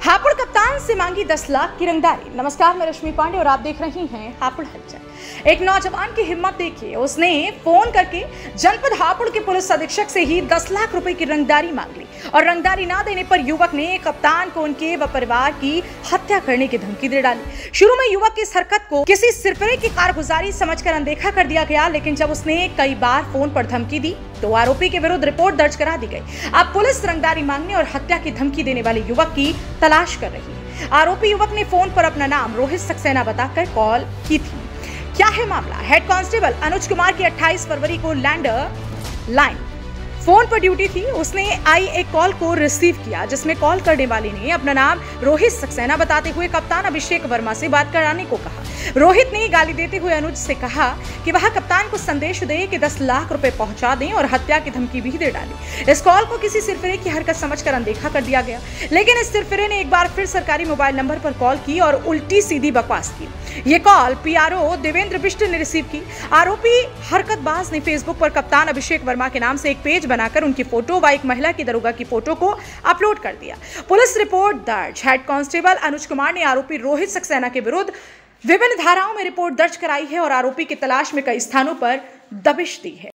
हापुड़ कप्तान से मांगी 10 लाख की रंगदारी। नमस्कार, मैं रश्मि पांडे और आप देख रही हैं हापुड़ हलचल। एक नौजवान की हिम्मत देखिए, उसने फ़ोन करके जनपद हापुड़ के पुलिस अधीक्षक से ही 10 लाख रुपए की रंगदारी मांग ली और रंगदारी ना देने पर युवक ने कप्तान को उनके व परिवार की हत्या करने की धमकी दे डाली। शुरू में युवक की इस हरकत को किसी सिरपरे की कारगुजारी समझकर अनदेखा कर दिया गया, लेकिन जब उसने कई बार फ़ोन पर धमकी दी तो आरोपी के विरुद्ध रिपोर्ट दर्ज करा दी गई। अब पुलिस रंगदारी मांगने और हत्या की धमकी देने वाले युवक की तलाश कर रही है। आरोपी युवक ने फ़ोन पर अपना नाम रोहित सक्सेना बताकर कॉल की थी। क्या है मामला? हेड कांस्टेबल अनुज कुमार की 28 फरवरी को लैंडर लाइन। फ़ोन पर ड्यूटी थी, उसने आई एक कॉल को रिसीव किया, जिसमें कॉल करने वाले ने अपना नाम रोहित सक्सेना बताते हुए कप्तान अभिषेक वर्मा से बात कराने को कहा। रोहित ने गाली देते हुए अनुज से कहा कि वह कप्तान को संदेश दे कि 10 लाख रुपए पहुँचा दें और हत्या की धमकी भी दे डाली। इस कॉल को किसी सिरफिरे की हरकत समझकर अनदेखा कर दिया गया। लेकिन इस सिरफिरे ने एक बार फिर सरकारी मोबाइल नंबर पर कॉल की और उल्टी सीधी बकवास की। ये कॉल पीआरओ देवेंद्र बिष्ट ने रिसीव की। आरोपी हरकतबाज ने फेसबुक पर कप्तान अभिषेक वर्मा के नाम से एक पेज बनाकर उनकी फ़ोटो व एक महिला की दरोगा की फ़ोटो को अपलोड कर दिया। पुलिस रिपोर्ट दर्ज। हेड कांस्टेबल अनुज कुमार ने आरोपी रोहित सक्सेना के विरुद्ध विभिन्न धाराओं में रिपोर्ट दर्ज कराई है और आरोपी की तलाश में कई स्थानों पर दबिश दी है।